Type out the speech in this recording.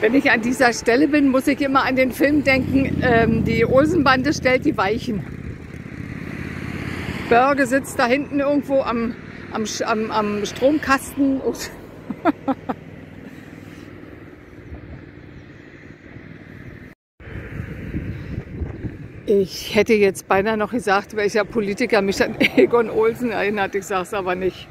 Wenn ich an dieser Stelle bin, muss ich immer an den Film denken, ähm, die Olsenbande stellt die Weichen. Börge sitzt da hinten irgendwo am, am, am, am Stromkasten. Ich hätte jetzt beinahe noch gesagt, welcher Politiker mich an Egon Olsen erinnert. Ich sage es aber nicht.